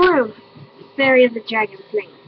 Bloom, Fairy of the Dragon Flame.